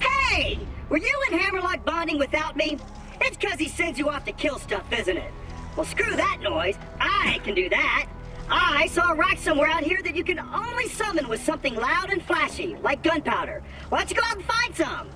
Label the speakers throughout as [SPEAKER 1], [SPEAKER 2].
[SPEAKER 1] Hey! Were you and Hammerlock bonding without me? It's because he sends you off to kill stuff, isn't it? Well, screw that noise. I can do that. I saw a rakk somewhere out here that you can only summon with something loud and flashy, like gunpowder. Why don't you go out and find some?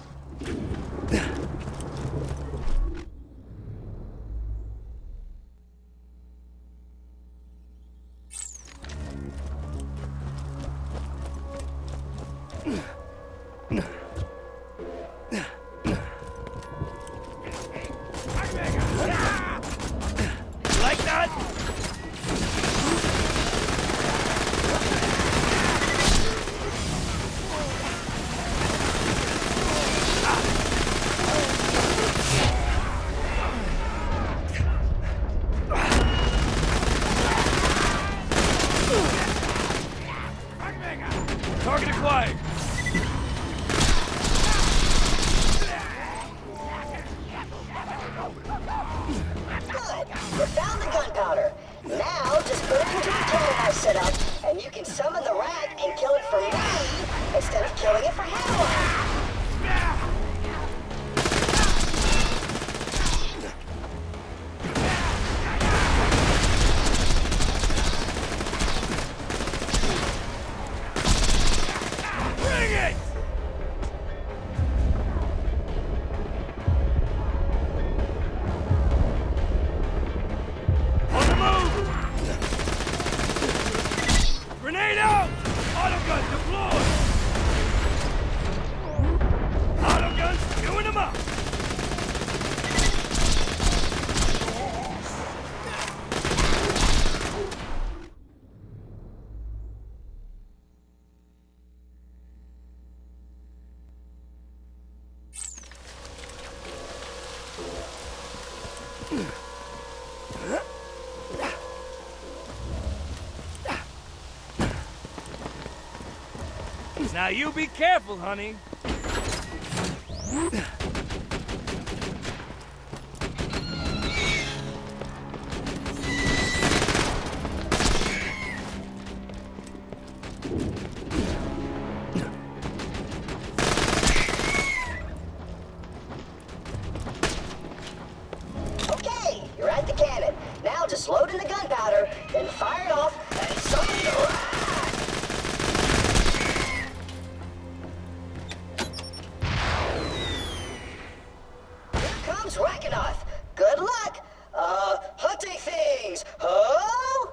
[SPEAKER 1] Just it into a cannon I set up, and you can summon the rakk and kill it for me instead of killing it for Hammerlock.
[SPEAKER 2] Autogun deployed! Autoguns queuing them up! Now you be careful, honey.
[SPEAKER 1] Okay, you're at the cannon. Now just load in the gunpowder, then fire it off, and summon the rakk. Here comes Rakkanoth. Good luck. Uh, hunting things. Oh!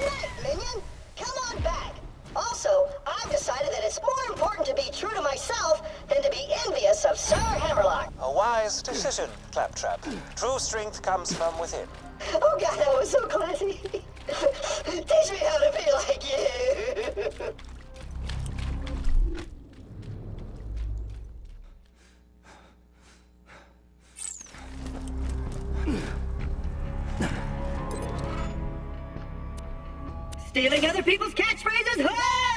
[SPEAKER 1] Right, minion. Come on back. Also, I've decided that it's more important to be true to myself than to be envious of Sir Hammerlock.
[SPEAKER 3] A wise decision, Claptrap. True strength comes from within.
[SPEAKER 1] Oh god, that was so classy. Teach me how to be like you. Stealing other people's catchphrases? Whoa!